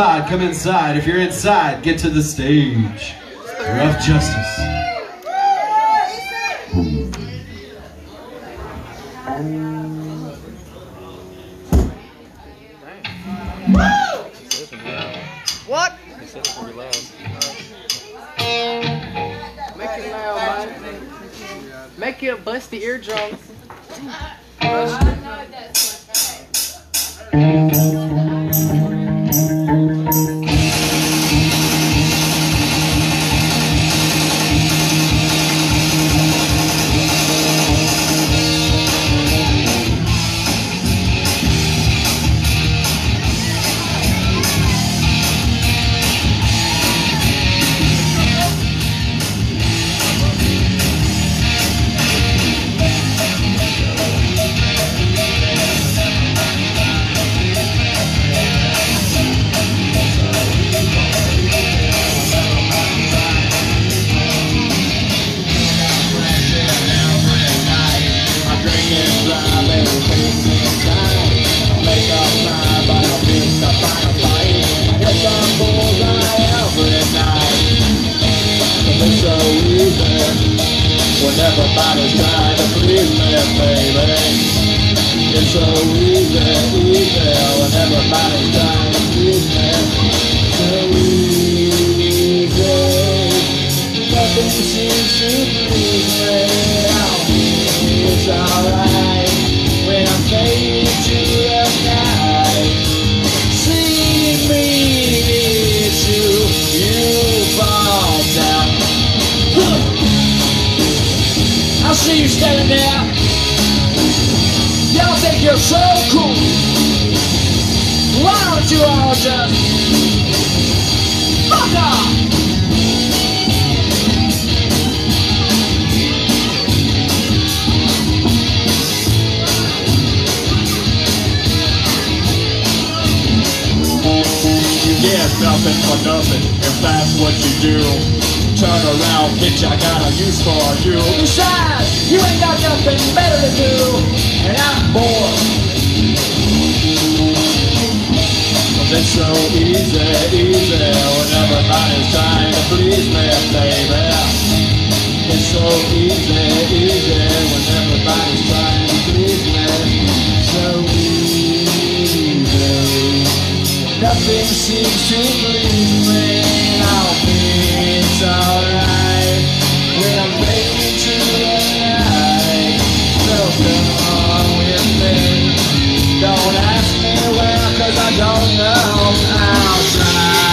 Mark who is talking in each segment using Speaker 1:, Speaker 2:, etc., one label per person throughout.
Speaker 1: inside, come inside. If you're inside, get to the stage. Rough Justus.
Speaker 2: What?
Speaker 3: Make it loud, man. Make it bust the eardrums.
Speaker 4: When everybody's trying to please me, baby. It's so easy, easy oh, When everybody's trying to please me. So easy. Nothing seems to please me It's alright see you standing there. Y'all think you're so cool. Why don't you all just fuck off? Get nothing for nothing if that's what you do. Turn around, bitch, I got a use for you. Besides, you ain't got nothing better to do, and I'm bored. It's so easy, easy when everybody's trying to please me, baby. It's so easy, easy when everybody's trying to please me. So easy. Nothing seems to please me. I'll be it's alright when I'm making to the night. So come with me. Don't ask me where, cause I don't know. I'll try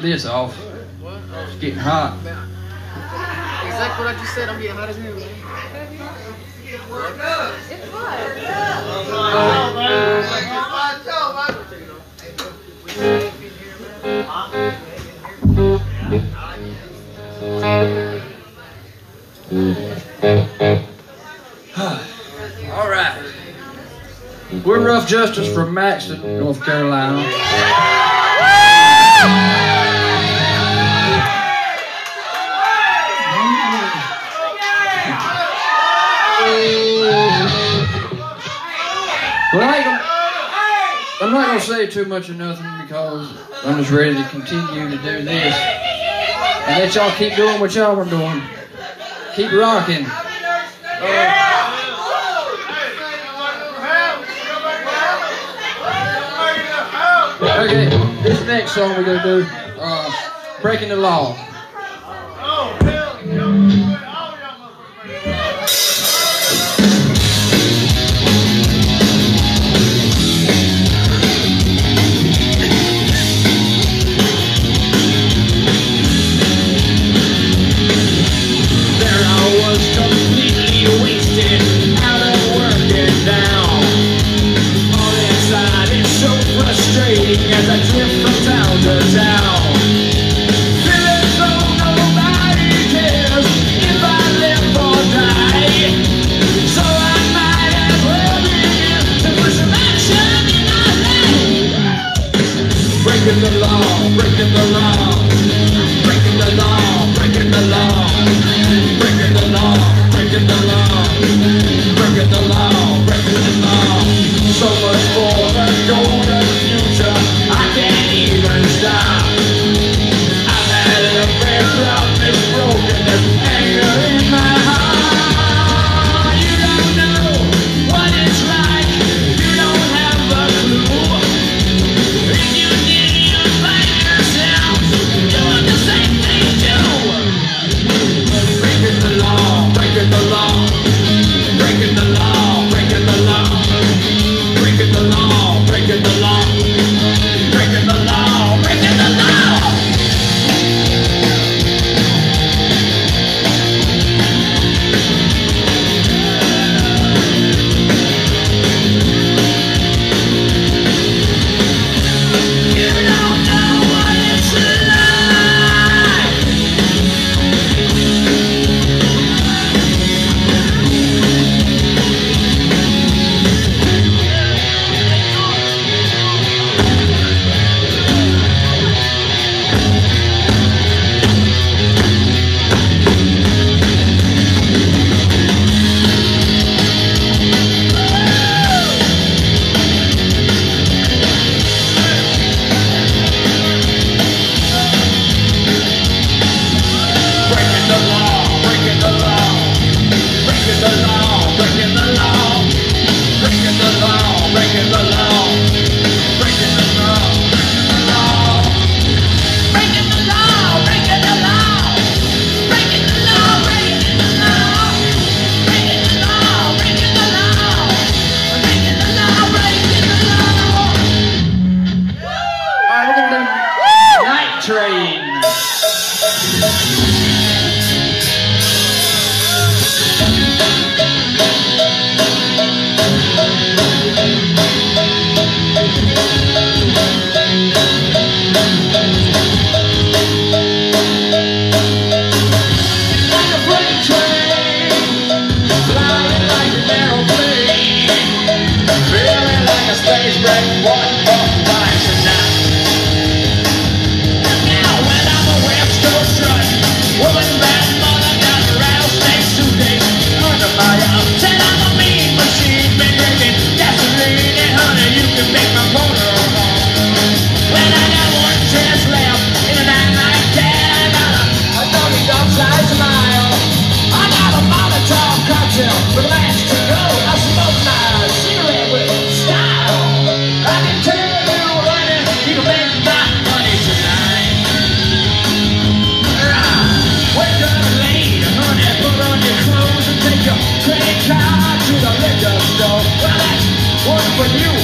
Speaker 2: get this off. It's getting hot.
Speaker 3: Exactly what I just said. I'm getting hot as hell. It's
Speaker 2: All right. We're Rough Justus from Maxton, North Carolina. I ain't I'm not going to say too much or nothing because I'm just ready to continue to do this. And let y'all keep doing what y'all were doing. Keep rocking. Uh, Okay, this next song we're gonna do, uh, Breaking the Law.
Speaker 4: as I from town to town. Feeling so nobody cares if I live or die. So I might as well begin to some action in my life. Breaking the law, breaking the law. when you.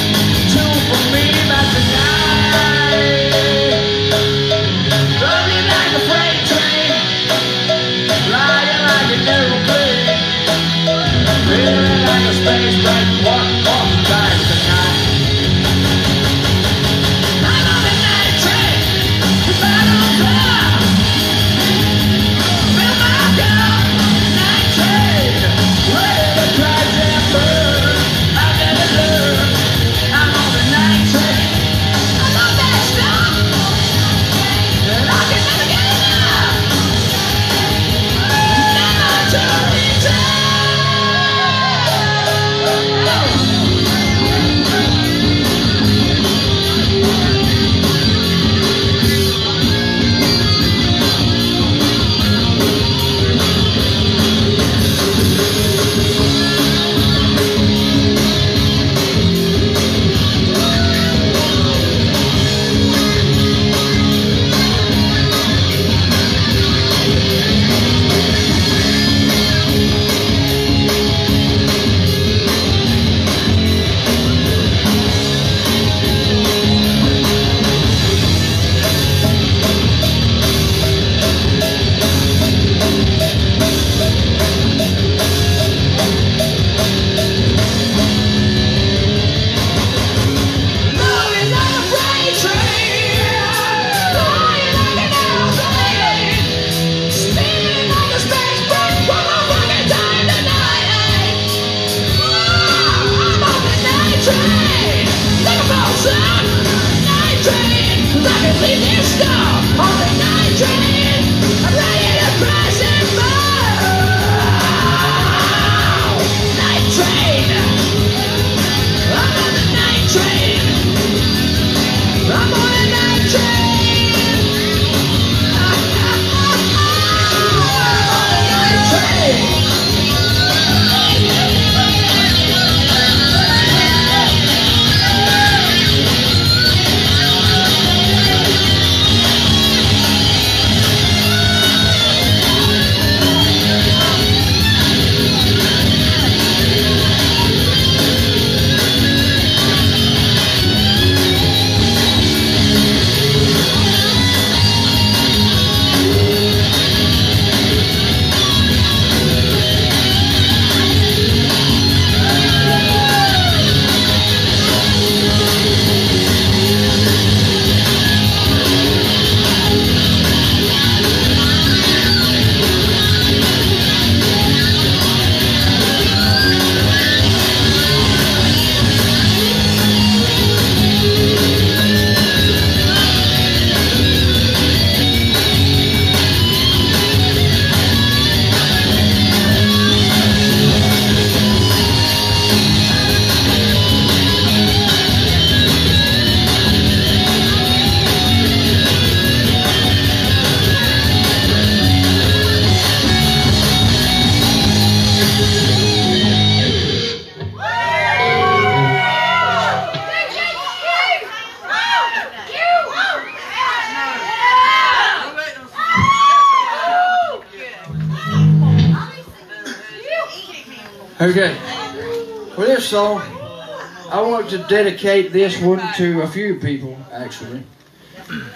Speaker 4: to dedicate this one to a few people, actually.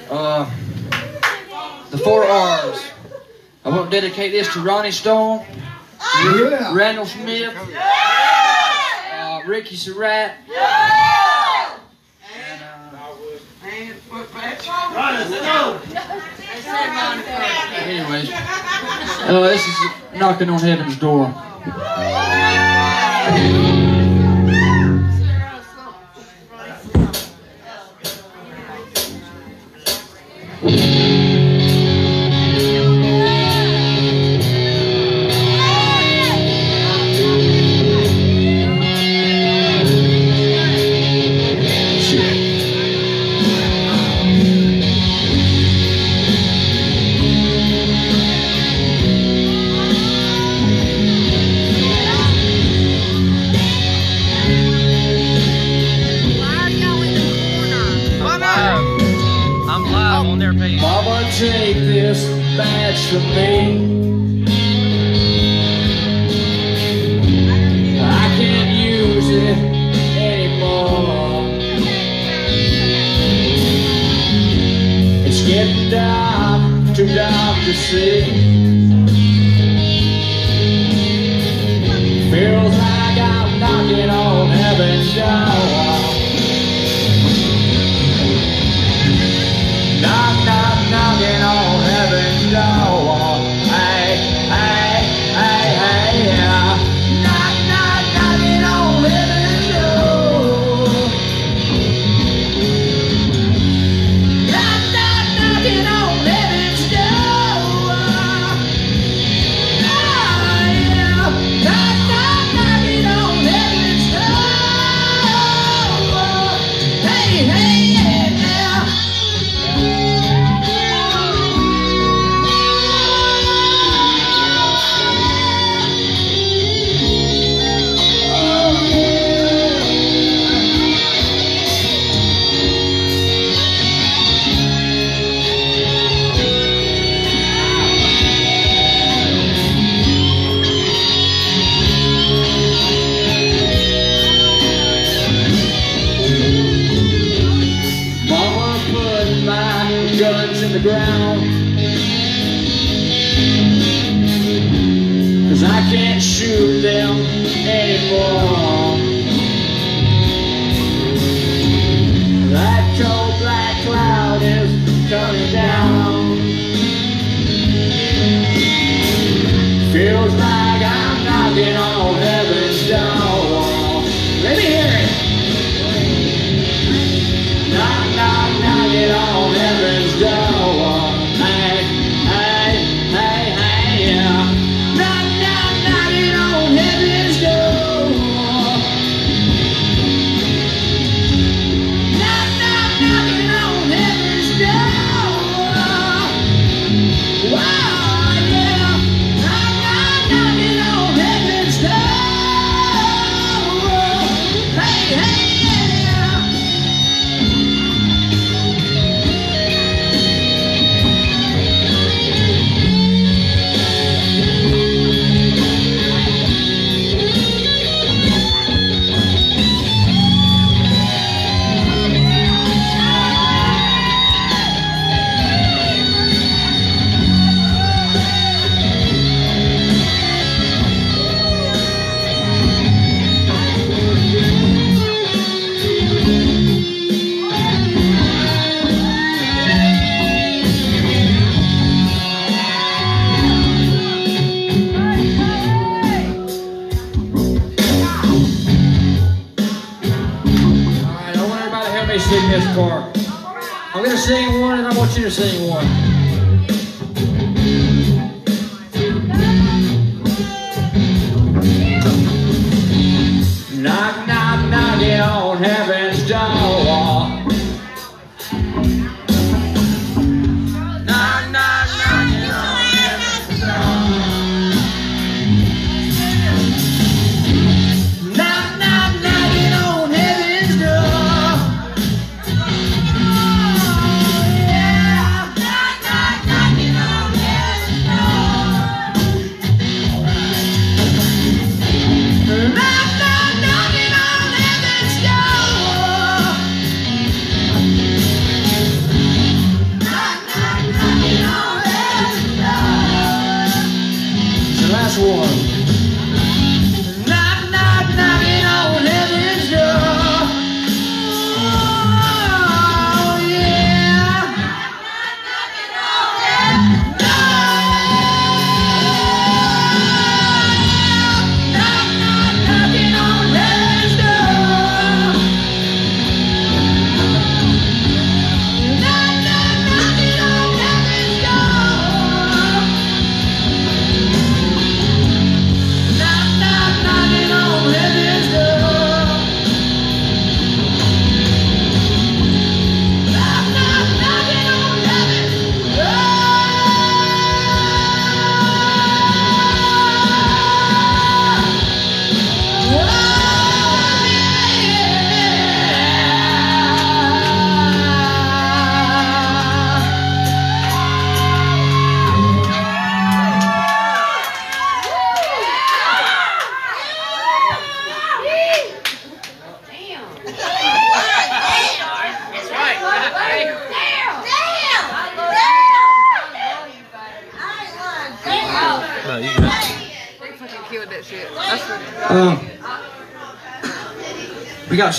Speaker 4: Uh, the four R's. I want to dedicate this to Ronnie Stone,
Speaker 5: yeah.
Speaker 4: Randall Smith, yeah. uh, Ricky Surratt, yeah. anyways, uh, this is knocking on heaven's door.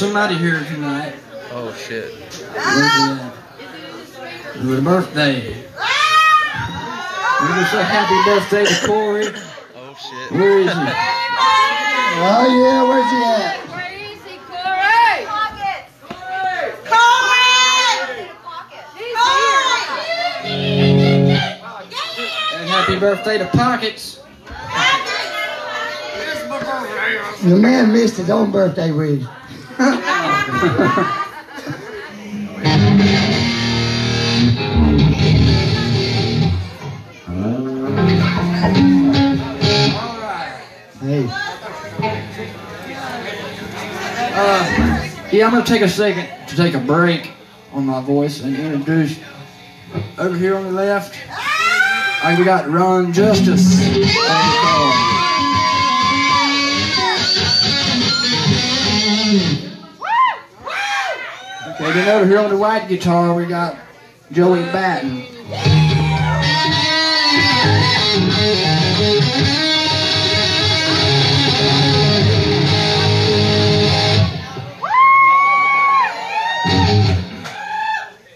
Speaker 4: Somebody here tonight.
Speaker 6: Oh shit.
Speaker 4: With a birthday. We're gonna say happy birthday to Corey.
Speaker 6: Oh shit.
Speaker 4: Where is he?
Speaker 5: Oh yeah, where's he at?
Speaker 7: Where is he, Corey? Pockets. Corey!
Speaker 4: And happy birthday to Pockets.
Speaker 5: The man missed his own birthday with. Hey,
Speaker 4: Uh, yeah, I'm gonna take a second to take a break on my voice and introduce over here on the left. I we got Ron Justice. Okay, then over here on the white guitar we got Joey Batten.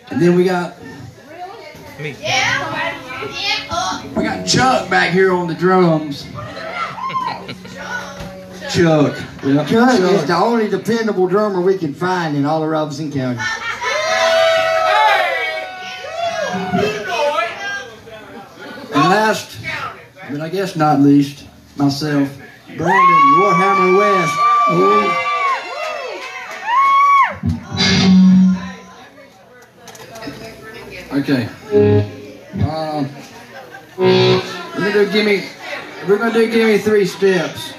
Speaker 4: And then we got
Speaker 6: Me.
Speaker 4: we got Chuck back here on the drums. Chuck. Yeah.
Speaker 5: Chuck is the only dependable drummer we can find in all of Robeson County.
Speaker 4: And last, but I guess not least, myself, Brandon Warhammer West. Ooh. Okay. Um, we're gonna do give me. We're gonna do give me three steps.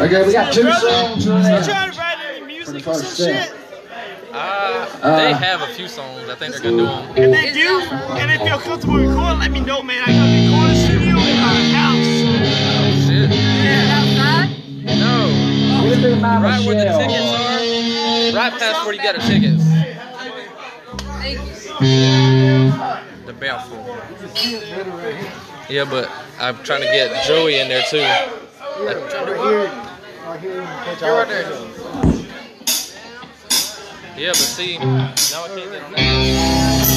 Speaker 2: Okay, we got two songs left
Speaker 3: Trying to write any music or some shit.
Speaker 4: Uh, they have a few songs. I think they're gonna do them.
Speaker 3: And they do. And if you're comfortable recording, let me know, man. I got a recording studio in our house.
Speaker 4: Oh shit.
Speaker 6: Outside?
Speaker 4: No.
Speaker 2: We'll
Speaker 4: Right where the tickets are. Right past where you got the tickets.
Speaker 6: Thank you.
Speaker 4: The bathroom. Yeah, but I'm trying to get Joey in there too. Yeah, but see, now I can't get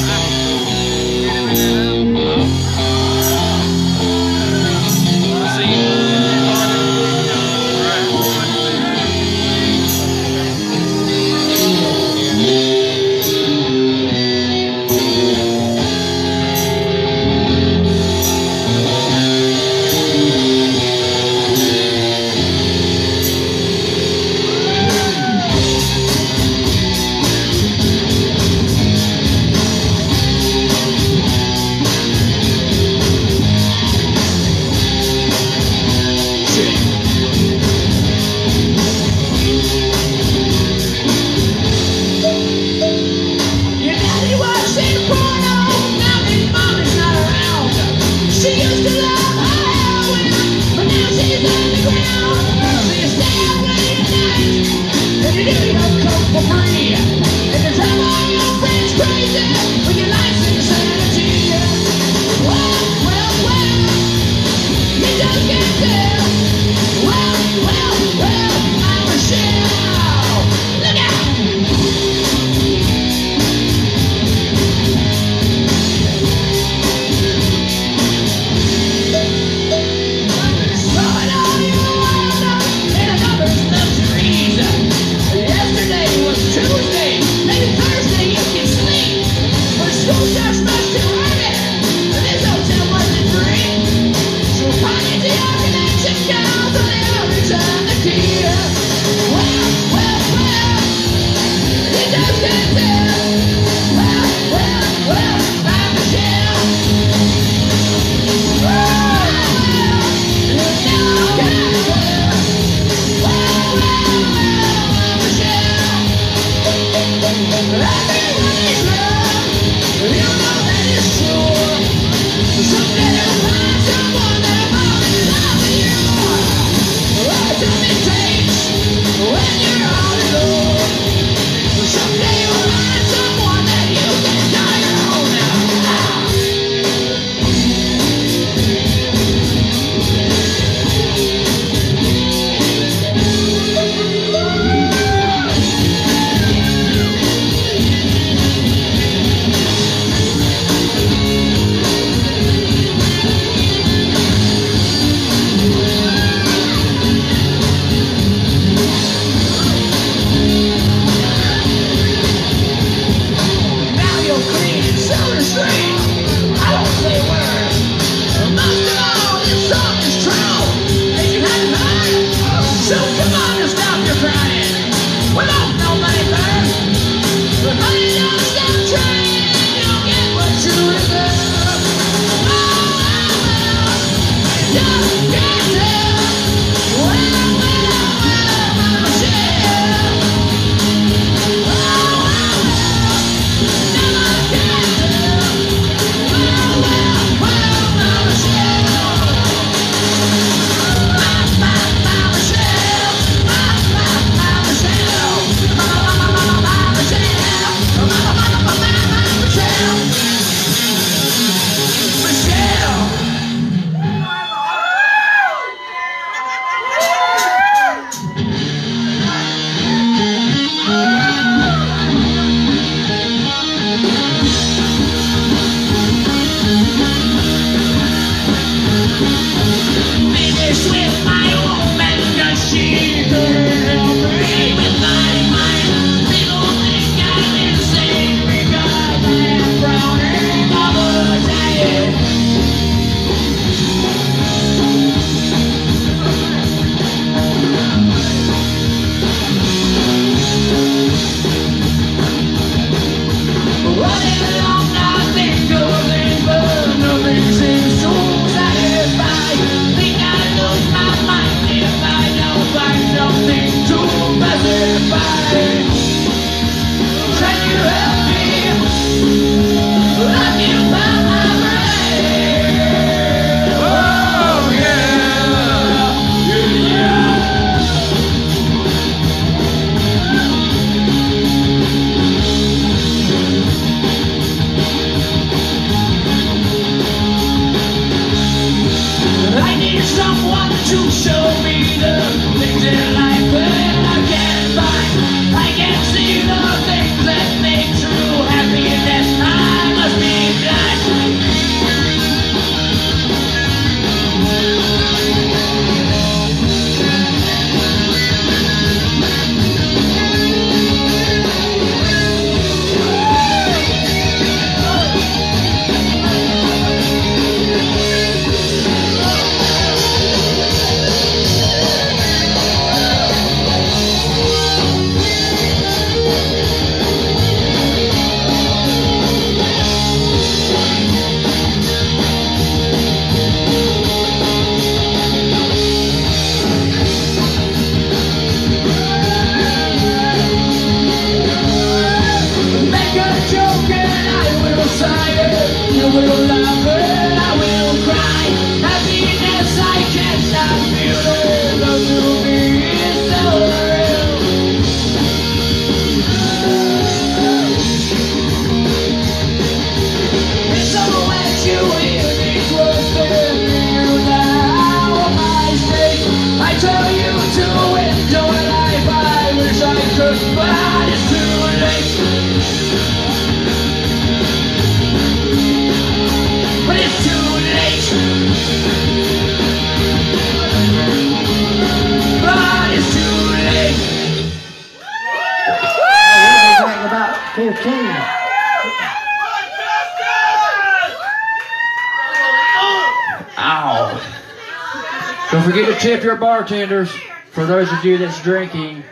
Speaker 4: bartenders for those of you that's drinking.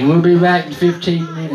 Speaker 4: We'll be back in 15 minutes.